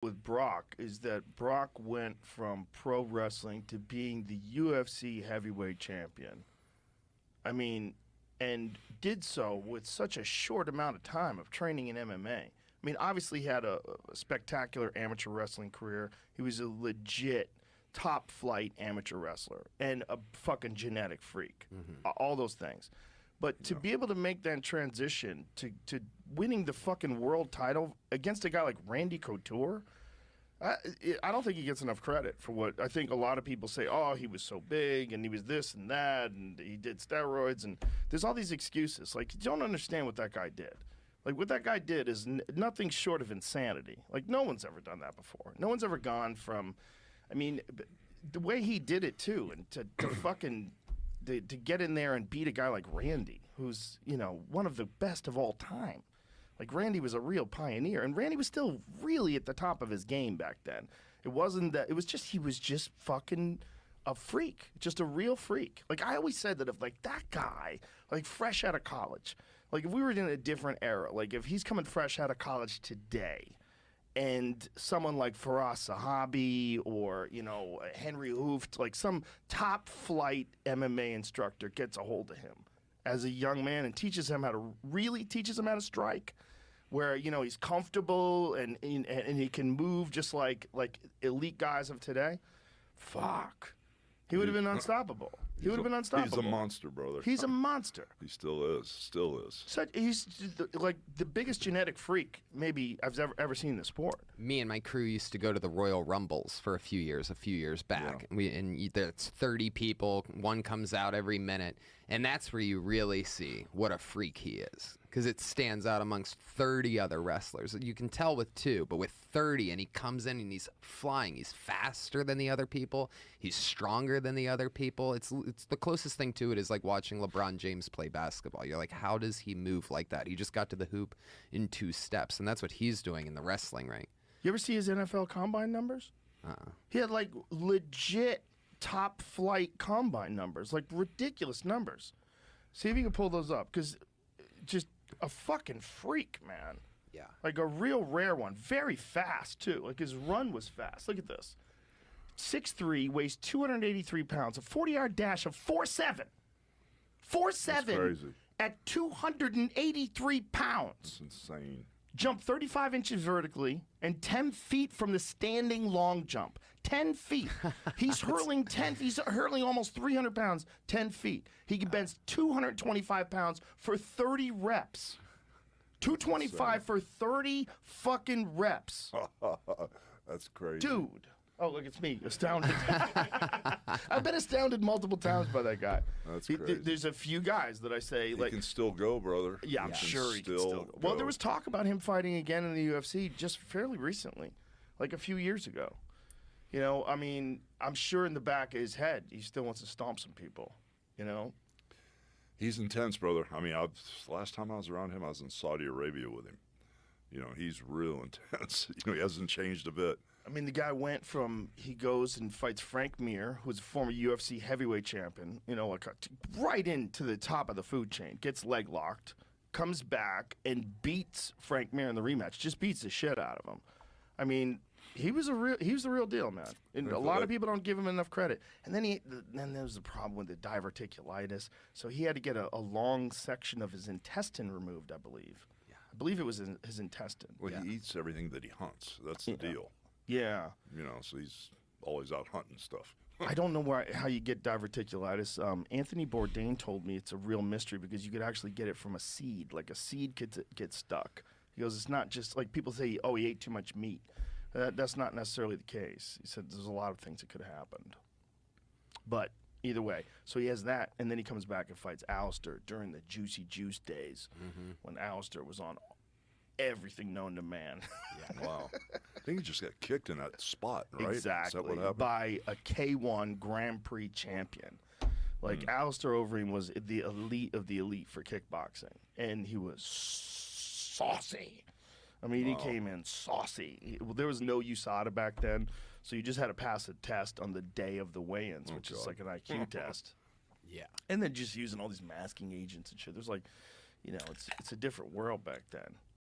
with Brock is that Brock went from pro wrestling to being the UFC heavyweight champion. I mean, and did so with such a short amount of time of training in MMA. I mean, obviously, he had a, a spectacular amateur wrestling career. He was a legit top flight amateur wrestler and a fucking genetic freak. Mm-hmm. A- All those things. But to be able to make that transition to, to winning the fucking world title against a guy like Randy Couture, I, I don't think he gets enough credit for what I think a lot of people say. Oh, he was so big and he was this and that and he did steroids and there's all these excuses. Like you don't understand what that guy did. Like what that guy did is n- nothing short of insanity. Like no one's ever done that before. No one's ever gone from. I mean, the way he did it too, and to, to fucking to, to get in there and beat a guy like Randy, who's you know one of the best of all time. Like Randy was a real pioneer, and Randy was still really at the top of his game back then. It wasn't that; it was just he was just fucking a freak, just a real freak. Like I always said that if like that guy, like fresh out of college, like if we were in a different era, like if he's coming fresh out of college today, and someone like Firas Zahabi or you know Henry Hooft, like some top flight MMA instructor, gets a hold of him as a young man and teaches him how to really teaches him how to strike, where you know he's comfortable and and, and he can move just like like elite guys of today. Fuck, he would have been unstoppable. He would have been unstoppable. He's a monster, brother. He's a monster. He still is. Still is. Such, he's the- like the biggest genetic freak maybe I've ever ever seen in the sport. me and my crew used to go to the Royal Rumbles for a few years, a few years back. We and you, there's 30 people, one comes out every minute, and that's where you really see what a freak he is because it stands out amongst 30 other wrestlers. You can tell with two, but with 30, and he comes in and he's flying. He's faster than the other people. He's stronger than the other people. It's it's the closest thing to it is like watching LeBron James play basketball. You're like, how does he move like that? He just got to the hoop in two steps, and that's what he's doing in the wrestling ring. You ever see his NFL combine numbers? Uh-uh. He had like legit top flight combine numbers, like ridiculous numbers. See if you can pull those up, because just a fucking freak, man. Yeah. Like a real rare one. Very fast, too. Like his run was fast. Look at this 6'3, weighs 283 pounds, a 40 yard dash of 4'7. 4'7 crazy. at 283 pounds It's insane. Jump 35 inches vertically and 10 feet from the standing long jump. 10 feet. He's hurling 10. He's hurling almost 300 pounds. 10 feet. He can bench 225 pounds for 30 reps. 225 for 30 fucking reps, That's crazy. dude. Oh, look, it's me, astounded. I've been astounded multiple times by that guy. That's He- th- there's a few guys that I say He like can still go, brother. Yeah, I'm He sure he can still. Go. Well, there was talk about him fighting again in the UFC just fairly recently, like a few years ago. You know, I mean, I'm sure in the back of his head, he still wants to stomp some people. You know, He's intense, brother. I mean, I've, last time I was around him, I was in Saudi Arabia with him. You know, he's real intense. You know, he hasn't changed a bit. I mean, the guy went from he goes and fights Frank Mir, who's a former UFC heavyweight champion. You know, like uh, right into the top of the food chain, gets leg locked, comes back and beats Frank Mir in the rematch. Just beats the shit out of him. I mean, he was a real he was the real deal, man. And a lot of people don't give him enough credit. And then he then there was the problem with the diverticulitis, so he had to get a, a long section of his intestine removed, I believe. Yeah. Believe it was in, his intestine. Well, he eats everything that he hunts. That's the deal. Yeah. You know, so he's always out hunting stuff. I don't know where, how you get diverticulitis. Um, Anthony Bourdain told me it's a real mystery because you could actually get it from a seed. Like a seed gets get stuck. He goes, it's not just like people say, oh, he ate too much meat. That, that's not necessarily the case. He said there's a lot of things that could have happened. But either way, so he has that, and then he comes back and fights Alistair during the Juicy Juice days when Alistair was on everything known to man. Wow. I think he just got kicked in that spot, right? Exactly. Is that what happened? By a K1 Grand Prix champion. Like Hmm. Alistair Overeem was the elite of the elite for kickboxing, and he was saucy. I mean, he came in saucy. There was no USADA back then, so you just had to pass a test on the day of the weigh-ins, oh, which is like an IQ test. Yeah. And then just using all these masking agents and shit. There's like, you know, it's it's a different world back then.